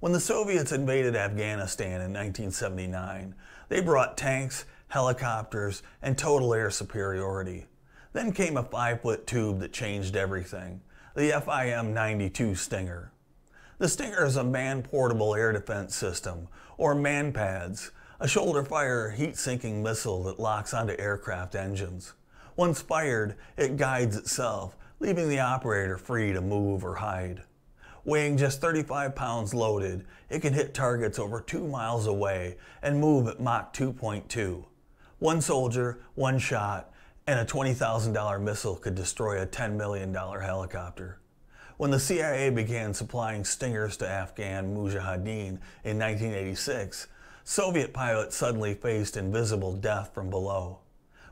When the Soviets invaded Afghanistan in 1979, they brought tanks, helicopters, and total air superiority. Then came a five foot tube that changed everything the FIM 92 Stinger. The Stinger is a man portable air defense system, or MANPADS, a shoulder fire heat seeking missile that locks onto aircraft engines. Once fired, it guides itself, leaving the operator free to move or hide. Weighing just 35 pounds loaded, it can hit targets over two miles away and move at Mach 2.2. One soldier, one shot, and a $20,000 missile could destroy a $10 million helicopter. When the CIA began supplying stingers to Afghan mujahideen in 1986, Soviet pilots suddenly faced invisible death from below.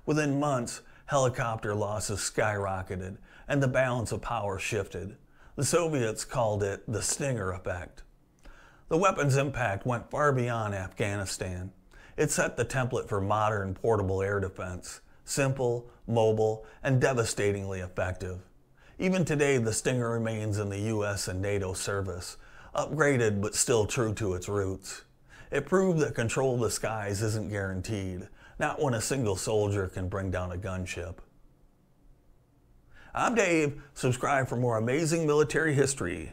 Within months, helicopter losses skyrocketed and the balance of power shifted. The Soviets called it the Stinger effect. The weapon's impact went far beyond Afghanistan. It set the template for modern portable air defense simple, mobile, and devastatingly effective. Even today, the Stinger remains in the US and NATO service, upgraded but still true to its roots. It proved that control of the skies isn't guaranteed, not when a single soldier can bring down a gunship. I'm Dave. Subscribe for more amazing military history.